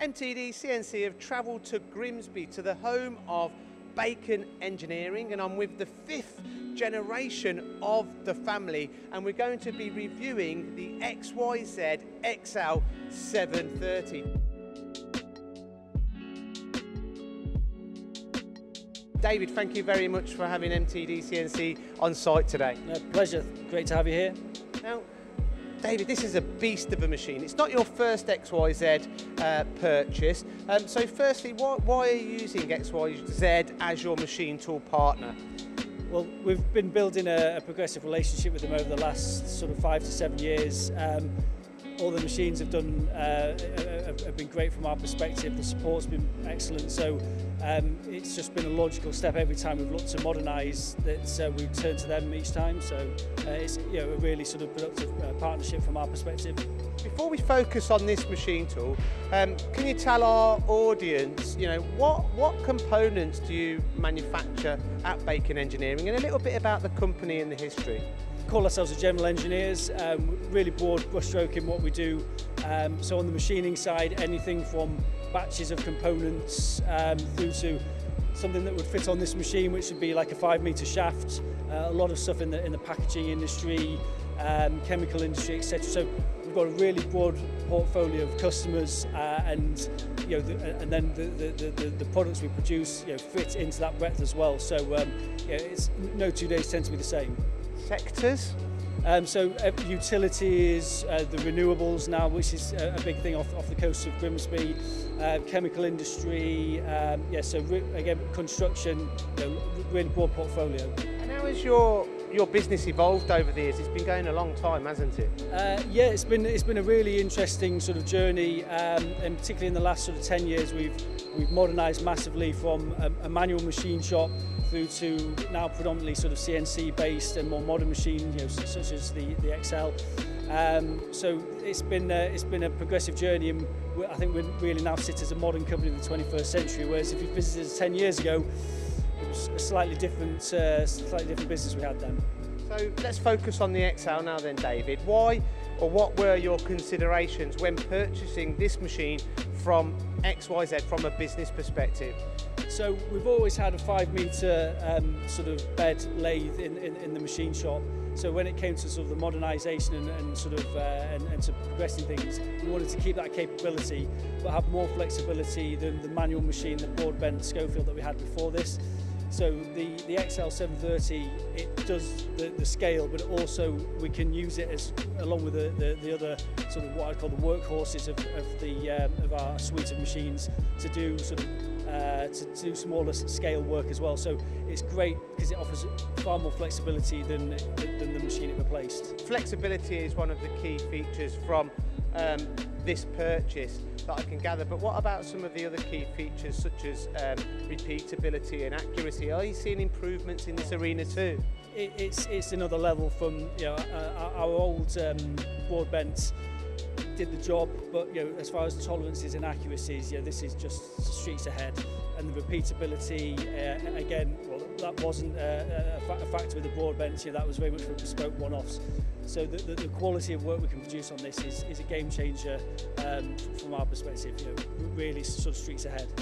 MTD CNC have travelled to Grimsby to the home of Bacon Engineering and I'm with the fifth generation of the family and we're going to be reviewing the XYZ XL 730. David, thank you very much for having MTD CNC on site today. No, pleasure, great to have you here. Now, David, this is a beast of a machine. It's not your first XYZ uh, purchase. Um, so firstly, why, why, are you using XYZ as your machine tool partner? Well, we've been building a, a progressive relationship with them over the last sort of five to seven years. Um, all the machines have done uh, have been great from our perspective. The support's been excellent. So um, it's just been a logical step every time we've looked to modernise that uh, we turn to them each time. So uh, it's you know a really sort of productive uh, partnership from our perspective. Before we focus on this machine tool, um, can you tell our audience, you know, what what components do you manufacture at Bacon Engineering, and a little bit about the company and the history? Call ourselves the general engineers, um, really broad brushstroke in what we do. Um, so on the machining side, anything from batches of components um, through to something that would fit on this machine, which would be like a five meter shaft, uh, a lot of stuff in the, in the packaging industry, um, chemical industry, etc. So we've got a really broad portfolio of customers uh, and you know the, and then the, the, the, the products we produce you know, fit into that breadth as well. So um, it's, no two days tend to be the same Sectors? Um, so uh, utilities, uh, the renewables now, which is a, a big thing off, off the coast of Grimsby, uh, chemical industry, um, yeah, so again, construction, you know, really broad portfolio. And how is your your business evolved over the years? It's been going a long time, hasn't it? Uh, yeah, it's been it's been a really interesting sort of journey, um, and particularly in the last sort of 10 years, we've we've modernised massively from a, a manual machine shop through to now predominantly sort of CNC based and more modern machines, you know, such as the, the XL. Um, so it's been uh, it's been a progressive journey, and I think we really now sit as a modern company in the 21st century. Whereas if you visited us 10 years ago, a slightly different, uh, slightly different business we had then. So let's focus on the XL now, then, David. Why or what were your considerations when purchasing this machine from XYZ from a business perspective? So we've always had a five metre um, sort of bed lathe in, in, in, the machine shop. So when it came to sort of the modernisation and, and sort of uh, and, and to progressing things, we wanted to keep that capability, but have more flexibility than the manual machine, the Broadbent Schofield that we had before this. So the, the XL730, it does the, the scale, but also we can use it as along with the, the, the other sort of what I call the workhorses of, of, the, um, of our suite of machines to do sort of uh, to, to do smaller scale work as well. So it's great because it offers far more flexibility than, than the machine it replaced. Flexibility is one of the key features from um, this purchase that I can gather. But what about some of the other key features such as um, repeatability and accuracy? Are you seeing improvements in this arena too? It, it's, it's another level from you know, uh, our, our old um, board bent did the job, but you know, as far as tolerances and accuracies, you know, this is just streets ahead and the repeatability, uh, again, well, that wasn't uh, uh, a, fa a factor with the broad bench here, that was very much for bespoke one-offs. So the, the, the quality of work we can produce on this is, is a game changer um, from our perspective, you know, really sort of streets ahead.